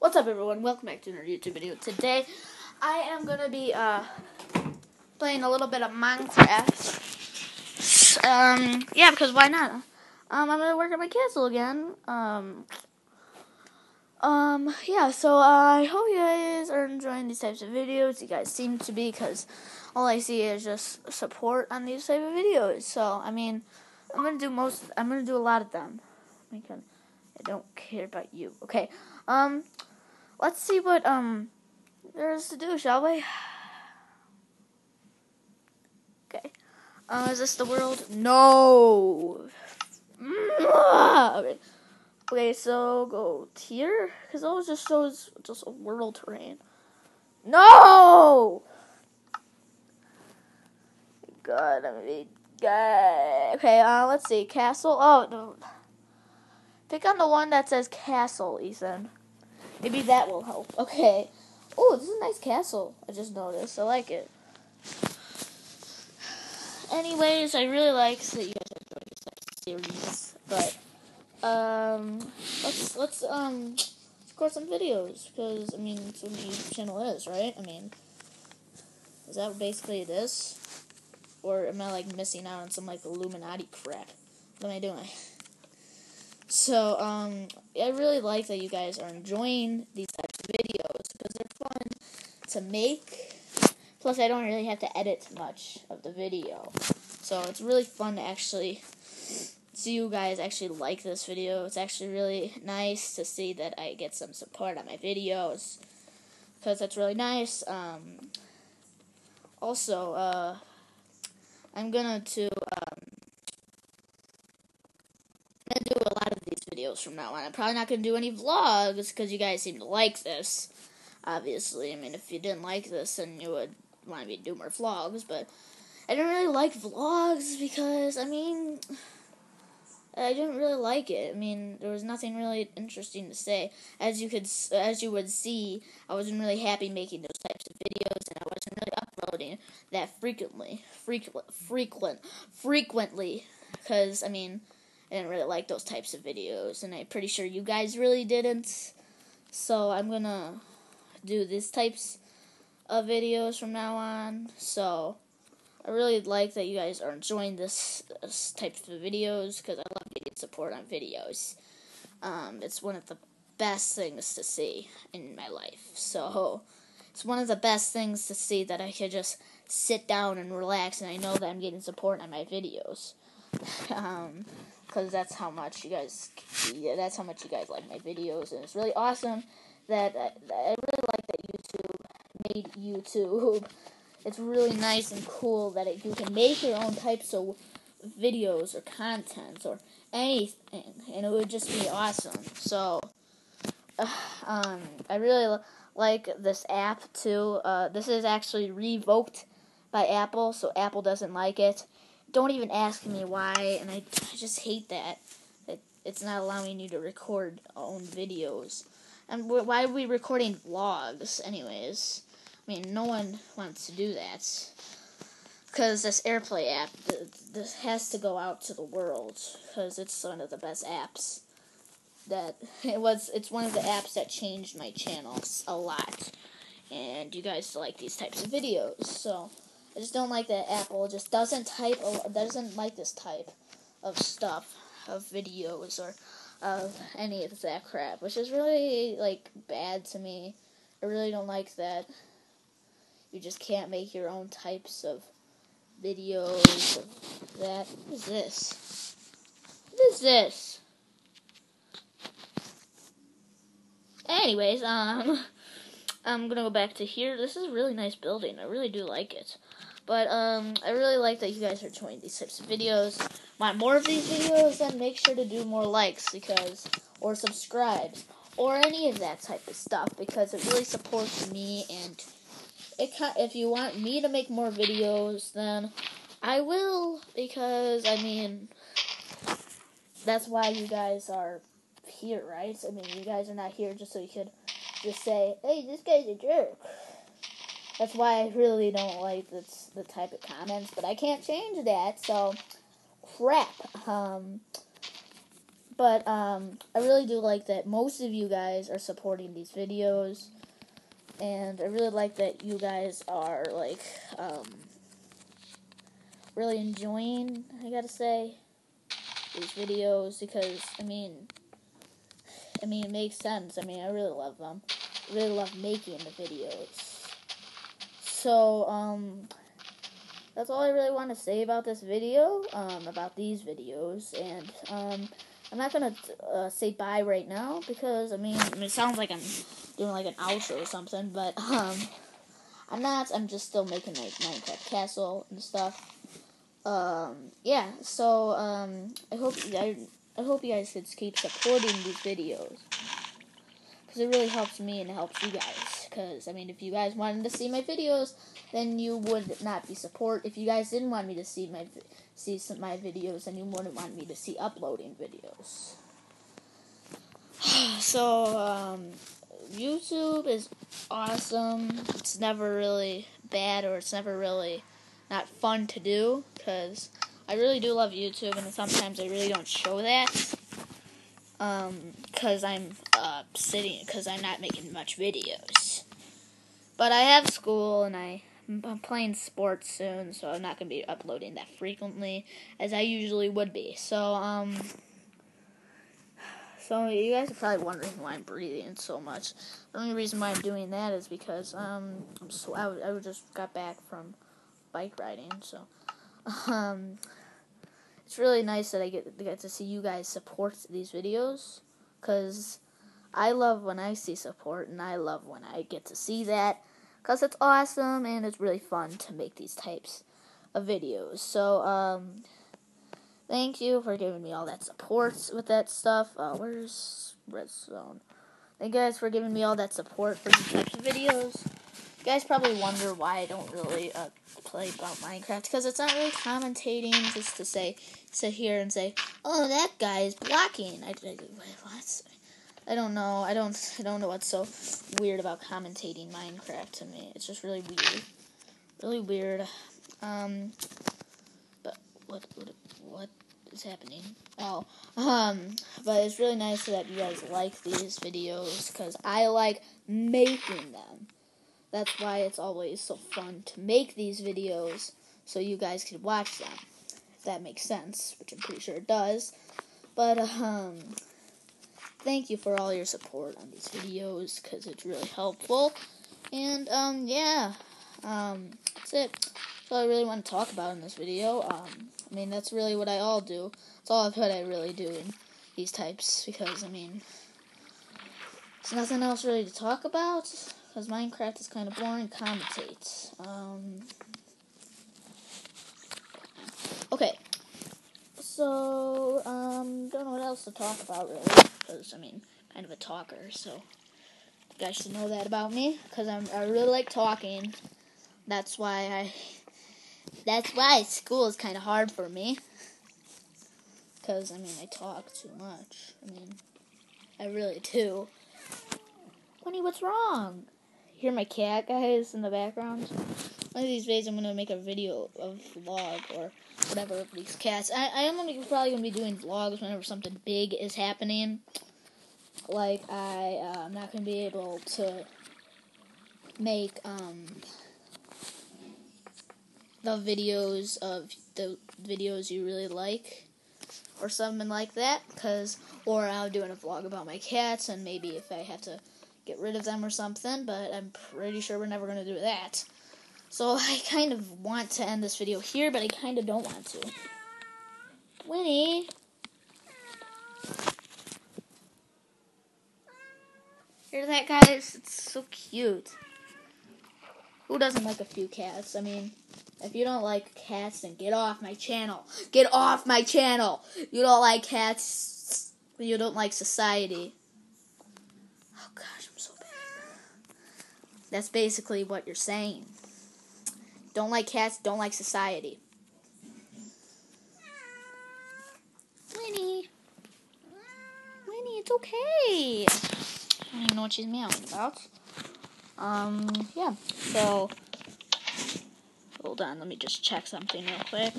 What's up, everyone? Welcome back to another YouTube video. Today, I am gonna be uh playing a little bit of Minecraft. Um, yeah, because why not? Um, I'm gonna work on my castle again. Um, um, yeah. So uh, I hope you guys are enjoying these types of videos. You guys seem to be, because all I see is just support on these type of videos. So I mean, I'm gonna do most. I'm gonna do a lot of them. I don't care about you. Okay. Um, let's see what um there is to do, shall we? Okay. Uh, is this the world? No. Okay. Okay, so go here because those just shows just a world terrain. No. God, I'm a guy. Okay, uh, let's see. Castle. Oh, no. Pick on the one that says castle, Ethan. Maybe that will help. Okay. Oh, this is a nice castle. I just noticed. I like it. Anyways, I really like that you guys are enjoying this series. But um, let's let's um record some videos because I mean, that's what my YouTube channel is, right? I mean, is that basically it is, or am I like missing out on some like Illuminati crap? What am I doing? So, um, I really like that you guys are enjoying these types of videos because they're fun to make. Plus, I don't really have to edit much of the video. So, it's really fun to actually see you guys actually like this video. It's actually really nice to see that I get some support on my videos because that's really nice. Um, also, uh, I'm gonna to um, gonna do a lot of these videos from now on. I'm probably not gonna do any vlogs because you guys seem to like this. Obviously, I mean, if you didn't like this, then you would want me to do more vlogs. But I didn't really like vlogs because I mean, I didn't really like it. I mean, there was nothing really interesting to say. As you could, as you would see, I wasn't really happy making those types of videos, and I wasn't really uploading that frequently, frequent, frequent, frequently. Because I mean. I didn't really like those types of videos, and I'm pretty sure you guys really didn't. So I'm gonna do these types of videos from now on. So I really like that you guys are enjoying this, this types of videos because I love getting support on videos. Um, it's one of the best things to see in my life. So it's one of the best things to see that I can just sit down and relax, and I know that I'm getting support on my videos. um, because that's how much you guys, yeah, that's how much you guys like my videos, and it's really awesome that, that I really like that YouTube made YouTube. It's really nice and cool that it, you can make your own types of videos or content or anything, and it would just be awesome. So, uh, um, I really like this app too. Uh, this is actually revoked by Apple, so Apple doesn't like it don't even ask me why, and I, I just hate that. That it's not allowing you to record own videos. And why are we recording vlogs, anyways? I mean, no one wants to do that. Because this AirPlay app, this has to go out to the world. Because it's one of the best apps. That it was. It's one of the apps that changed my channels a lot. And you guys like these types of videos, so I just don't like that Apple just doesn't type doesn't like this type of stuff of videos or of any of that crap, which is really like bad to me. I really don't like that. You just can't make your own types of videos of that. What is this? What is this? Anyways, um, I'm gonna go back to here. This is a really nice building. I really do like it. But um, I really like that you guys are enjoying these types of videos. Want more of these videos? Then make sure to do more likes because, or subscribes, or any of that type of stuff because it really supports me. And it if you want me to make more videos, then I will because I mean that's why you guys are here, right? I mean, you guys are not here just so you could just say, "Hey, this guy's a jerk." That's why I really don't like this, the type of comments, but I can't change that, so crap. Um, but um, I really do like that most of you guys are supporting these videos, and I really like that you guys are like um, really enjoying. I gotta say these videos because I mean, I mean it makes sense. I mean I really love them. I really love making the videos. So um, that's all I really want to say about this video, um, about these videos, and um, I'm not gonna uh, say bye right now because I mean, it sounds like I'm doing like an outro or something, but um, I'm not. I'm just still making my Minecraft castle and stuff. Um, yeah. So um, I hope I, I hope you guys could keep supporting these videos because it really helps me and it helps you guys. Because I mean, if you guys wanted to see my videos, then you would not be support. If you guys didn't want me to see my see some my videos, then you wouldn't want me to see uploading videos. so um, YouTube is awesome. It's never really bad or it's never really not fun to do because I really do love YouTube and sometimes I really don't show that Um, because um, I'm uh, sitting because I'm not making much videos. But I have school and I I'm playing sports soon, so I'm not gonna be uploading that frequently as I usually would be. So um, so you guys are probably wondering why I'm breathing so much. The only reason why I'm doing that is because um, I'm so I, I just got back from bike riding, so um, it's really nice that I get get to see you guys support these videos, cause I love when I see support, and I love when I get to see that because it's awesome and it's really fun to make these types of videos. So, um, thank you for giving me all that support with that stuff. Uh, where's Redstone? Thank you guys for giving me all that support for these types of videos. You guys probably wonder why I don't really uh, play about Minecraft because it's not really commentating just to say sit here and say, "Oh, that guy is blocking." I, I what? I don't know. I don't. I don't know what's so weird about commentating Minecraft to me. It's just really weird, really weird. Um, but what what what is happening? Oh, um, but it's really nice that you guys like these videos because I like making them. That's why it's always so fun to make these videos so you guys can watch them. If that makes sense, which I'm pretty sure it does. But um thank you for all your support on these videos because it's really helpful. And um, yeah, um, that's it. That's all I really want to talk about in this video. Um, I mean, that's really what I all do. That's all what I really do in these types because I mean, there's nothing else really to talk about because Minecraft is kind of boring. Commentate. Um, okay. So, um, don't know what else to talk about really, because I mean, kind of a talker. So, you guys should know that about me, because I really like talking. That's why I. That's why school is kind of hard for me. Because I mean, I talk too much. I mean, I really do. Winnie, what's wrong? Hear my cat guys in the background? One of these days, I'm gonna make a video of vlog or whatever of these cats. I, I am gonna, probably gonna be doing vlogs whenever something big is happening. Like I, uh, I'm not gonna be able to make um the videos of the videos you really like or something like that because or I'm doing a vlog about my cats and maybe if I have to get rid of them or something but I'm pretty sure we're never going to do that so I kind of want to end this video here, but I kind of don't want to. Winnie. Hear that, guys? It's so cute. Who doesn't like a few cats? I mean, if you don't like cats, then get off my channel. Get off my channel. You don't like cats. You don't like society. Oh gosh, I'm so bad. That's basically what you're saying. Don't like cats, don't like society. Winnie. Winnie, it's okay. I don't even know what she's meowing about. Um, yeah. So, hold on, let me just check something real quick.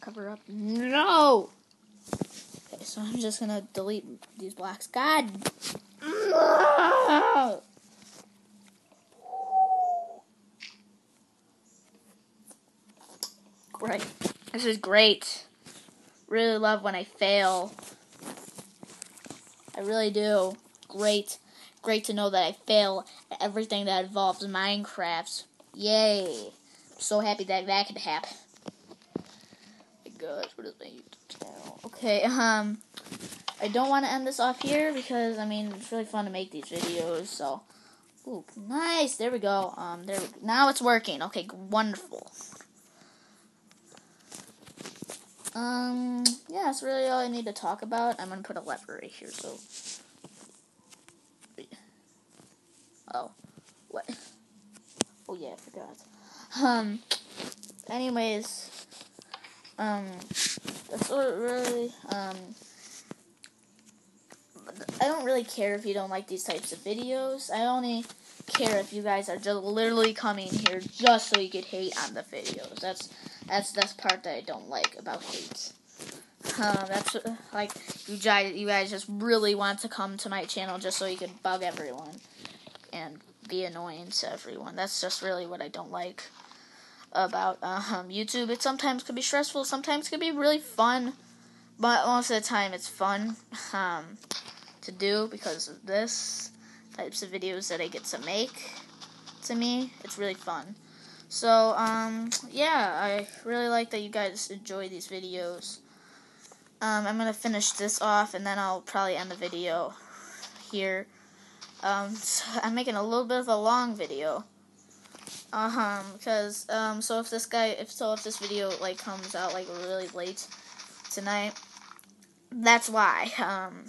Cover up. No! So I'm just gonna delete these blocks. God! Great. This is great. Really love when I fail. I really do. Great. Great to know that I fail at everything that involves Minecraft. Yay. I'm so happy that that could happen. My gosh, what is my Okay, um, I don't want to end this off here because, I mean, it's really fun to make these videos, so. Ooh, nice. There we go. Um, there. We, now it's working. Okay, wonderful. Um, yeah, that's really all I need to talk about. I'm gonna put a lever right here, so. Oh, what? Oh yeah, I forgot. Um. Anyways, um, that's what really um. I don't really care if you don't like these types of videos. I only care if you guys are just literally coming here just so you could hate on the videos. That's that's that's part that I don't like about hate. Uh, that's like you guys, you guys just really want to come to my channel just so you could bug everyone and be annoying to everyone. That's just really what I don't like about um, YouTube. It sometimes could be stressful, sometimes could be really fun, but most of the time it's fun um, to do because of this types of videos that I get to make. To me, it's really fun. So, um, yeah, I really like that you guys enjoy these videos. Um, I'm gonna finish this off, and then I'll probably end the video here. Um, so I'm making a little bit of a long video. Um, because, um, so if this guy, if so, if this video, like, comes out, like, really late tonight, that's why, um,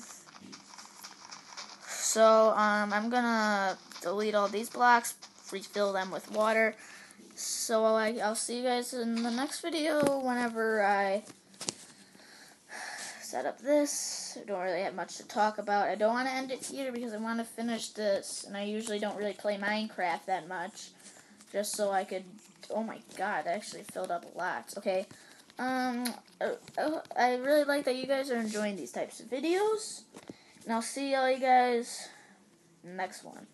so, um, I'm gonna delete all these blocks, refill them with water, so I, I'll see you guys in the next video whenever I set up this. I don't really have much to talk about. I don't want to end it here because I want to finish this, and I usually don't really play Minecraft that much, just so I could. Oh my god, I actually filled up a lot. Okay, um, uh, uh, I really like that you guys are enjoying these types of videos, and I'll see all you guys next one.